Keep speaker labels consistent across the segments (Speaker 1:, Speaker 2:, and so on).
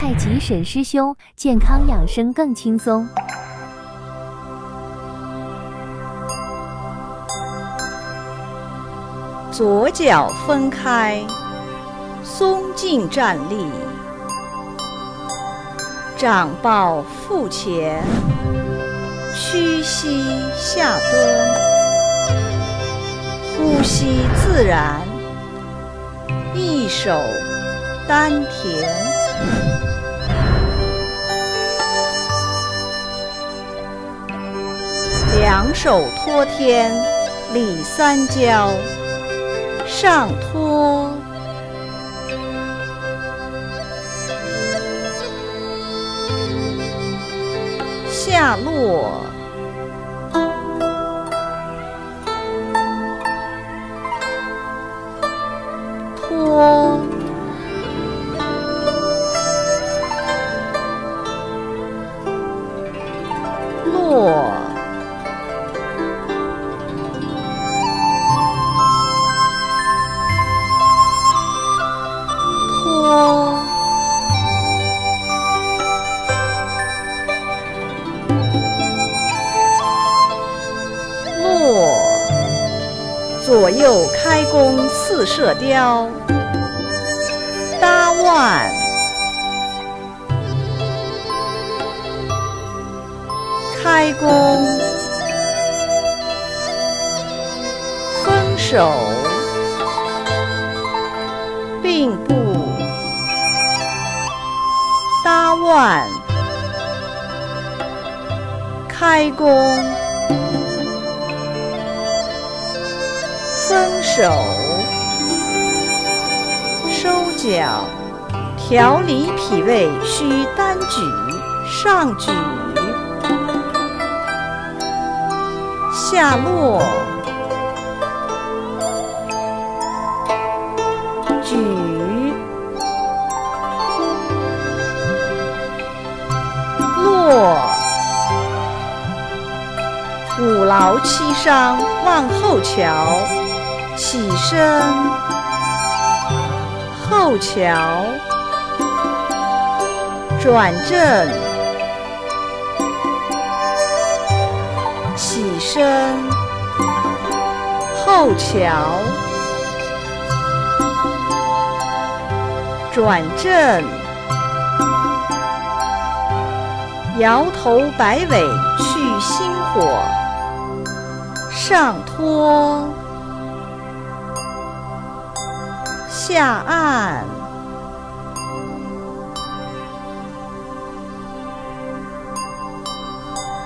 Speaker 1: 太极沈师兄，健康养生更轻松。
Speaker 2: 左脚分开，松劲站立，掌抱腹前，屈膝下蹲，呼吸自然，一手丹田，两手托天理三焦。上托，下落，托，左右开弓似射雕，搭腕，开弓，分手，并步，搭腕，开弓。分手，收脚，调理脾胃需单举，上举，下落，举，落，五劳七伤望后桥。起身，后桥，转正，起身，后桥，转正，摇头摆尾去心火，上托。下按，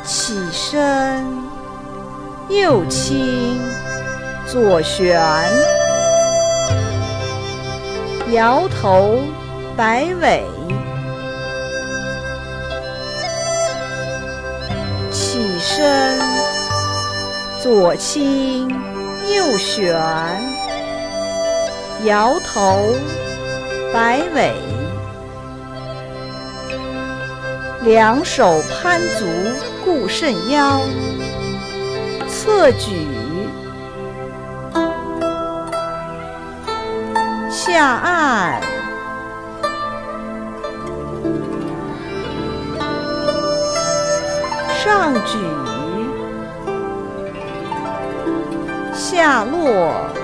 Speaker 2: 起身，右倾，左旋，摇头摆尾，起身，左倾，右旋。摇头，摆尾，两手攀足固肾腰，侧举，下按，上举，下落。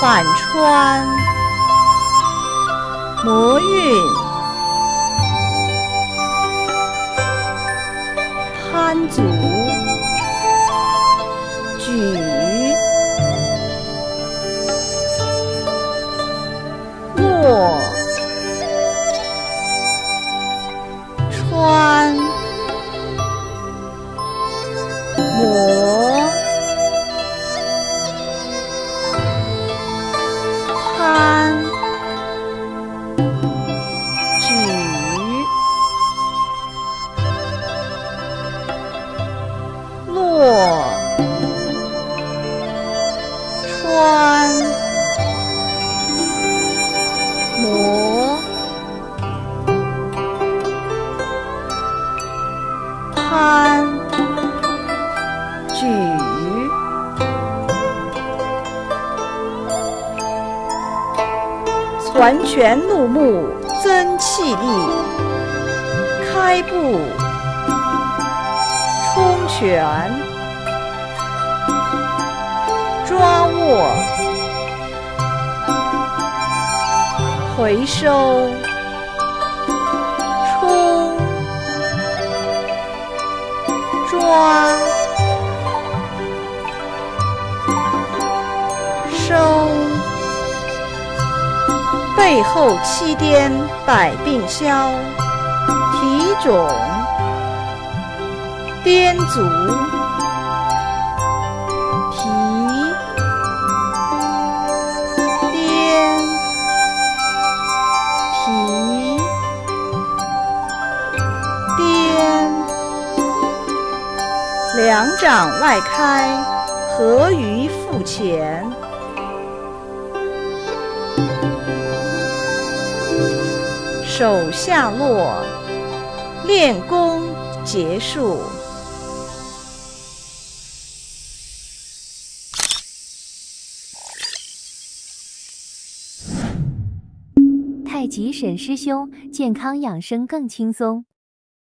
Speaker 2: 反穿，魔韵，攀足，环拳怒目增气力，开步，冲拳，抓握，回收，冲，抓，背后七颠百病消，提踵，颠足，提，颠，提，颠，两掌外开，合于腹前。手下落，练功结束。
Speaker 1: 太极沈师兄，健康养生更轻松。